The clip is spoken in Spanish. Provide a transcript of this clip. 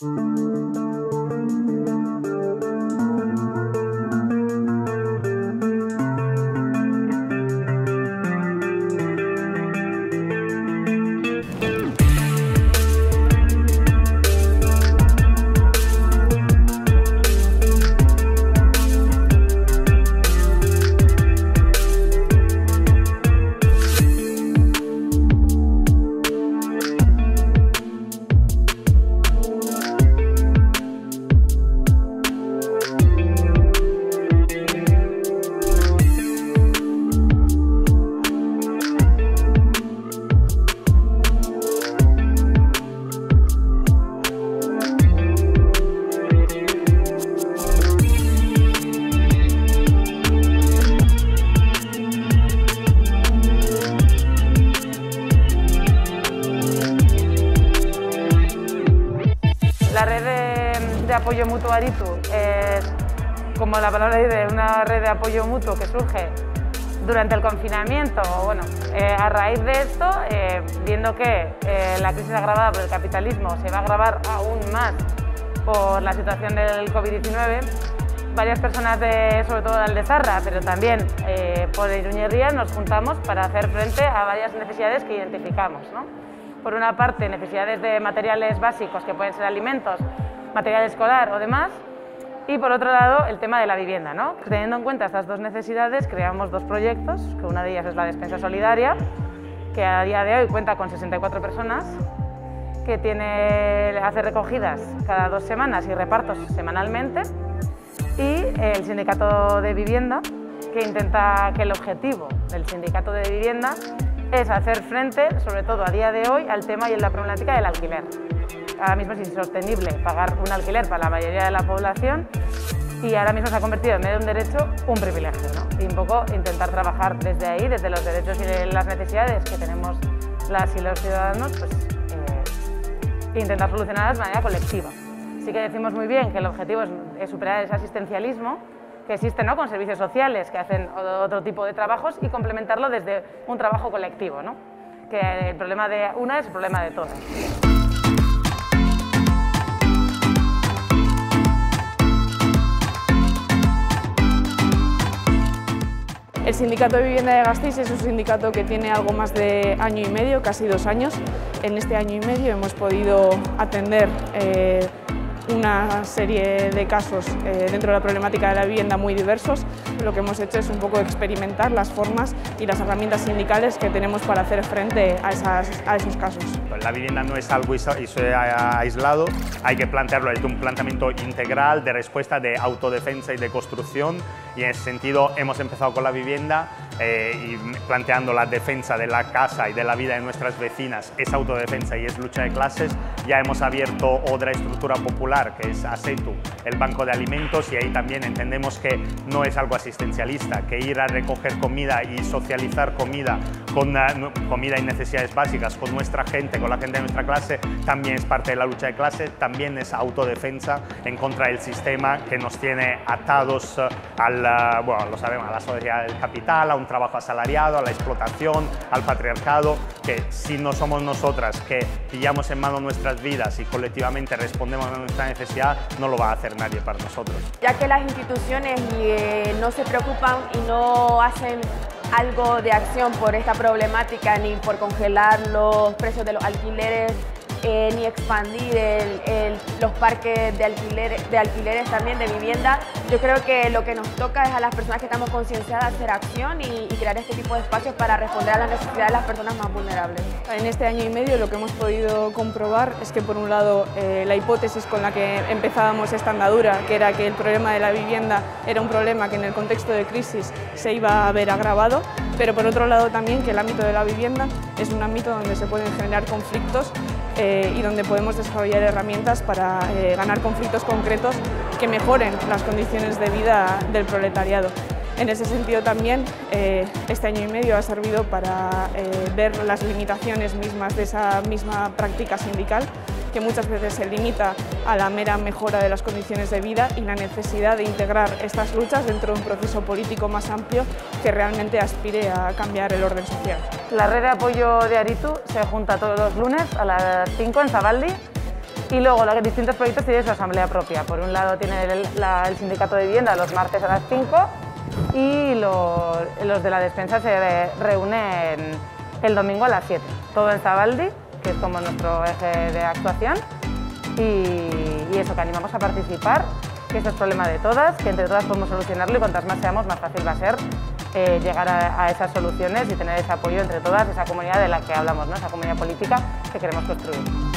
La apoyo mutuo Aritu es, como la palabra dice, una red de apoyo mutuo que surge durante el confinamiento. Bueno, eh, a raíz de esto, eh, viendo que eh, la crisis agravada por el capitalismo se va a agravar aún más por la situación del COVID-19, varias personas, de, sobre todo de Aldezarra, pero también eh, por Iruñería, nos juntamos para hacer frente a varias necesidades que identificamos. ¿no? Por una parte, necesidades de materiales básicos, que pueden ser alimentos, material escolar o demás, y por otro lado, el tema de la vivienda. ¿no? Teniendo en cuenta estas dos necesidades, creamos dos proyectos, que una de ellas es la despensa solidaria, que a día de hoy cuenta con 64 personas, que tiene, hace recogidas cada dos semanas y repartos semanalmente, y el sindicato de vivienda, que intenta que el objetivo del sindicato de vivienda es hacer frente, sobre todo a día de hoy, al tema y en la problemática del alquiler. Ahora mismo es insostenible pagar un alquiler para la mayoría de la población y ahora mismo se ha convertido en medio de un derecho un privilegio. ¿no? Y un poco intentar trabajar desde ahí, desde los derechos y de las necesidades que tenemos las y los ciudadanos, pues eh, intentar solucionarlas de manera colectiva. Sí que decimos muy bien que el objetivo es, es superar ese asistencialismo que existe ¿no? con servicios sociales que hacen otro tipo de trabajos y complementarlo desde un trabajo colectivo, ¿no? que el problema de una es el problema de todas. El Sindicato de Vivienda de Gasteiz es un sindicato que tiene algo más de año y medio, casi dos años. En este año y medio hemos podido atender eh, una serie de casos eh, dentro de la problemática de la vivienda muy diversos. Lo que hemos hecho es un poco experimentar las formas y las herramientas sindicales que tenemos para hacer frente a, esos casos. La vivienda no es algo aislado, hay que plantearlo desde un planteamiento integral de respuesta de autodefensa y de construcción y en ese sentido hemos empezado con la vivienda eh, y planteando la defensa de la casa y de la vida de nuestras vecinas es autodefensa y es lucha de clases. Ya hemos abierto otra estructura popular que es ASETU, el Banco de Alimentos y ahí también entendemos que no es algo asistencialista, que ir a recoger comida y socializar comida con comida y necesidades básicas con nuestra gente, con la gente de nuestra clase, también es parte de la lucha de clase, también es autodefensa en contra del sistema que nos tiene atados uh, al, uh, bueno, lo sabemos, a la sociedad del capital, a un trabajo asalariado, a la explotación, al patriarcado, que si no somos nosotras que pillamos en mano nuestras vidas y colectivamente respondemos a nuestra necesidad, no lo va a hacer nadie para nosotros. Ya que las instituciones eh, no se preocupan y no hacen algo de acción por esta problemática ni por congelar los precios de los alquileres eh, ni expandir los parques de alquileres, también de vivienda. Yo creo que lo que nos toca es a las personas que estamos concienciadas hacer acción y, y, crear este tipo de espacios para responder a las necesidades de las personas más vulnerables. En este año y medio lo que hemos podido comprobar es que por un lado eh, la hipótesis con la que empezábamos esta andadura, que era que el problema de la vivienda era un problema que en el contexto de crisis se iba a ver agravado, pero por otro lado también que el ámbito de la vivienda es un ámbito donde se pueden generar conflictos eh, y donde podemos desarrollar herramientas para eh, ganar conflictos concretos que mejoren las condiciones de vida del proletariado. En ese sentido también eh, este año y medio ha servido para ver las limitaciones mismas de esa misma práctica sindical que muchas veces se limita a la mera mejora de las condiciones de vida y la necesidad de integrar estas luchas dentro de un proceso político más amplio que realmente aspire a cambiar el orden social. La red de apoyo de Aritu se junta todos los lunes a las 5 en Zabaldi Y luego los distintos proyectos tienen su asamblea propia. Por un lado tiene el, sindicato de vivienda los martes a las 5 y los de la despensa se reúnen el domingo a las 7. Todo en Zabaldi, que es como nuestro eje de actuación. Y, eso, que animamos a participar, que eso es problema de todas, que entre todas podemos solucionarlo y cuantas más seamos, más fácil va a ser eh, llegar a, a, esas soluciones y tener ese apoyo entre todas, esa comunidad de la que hablamos, ¿no? esa comunidad política que queremos construir.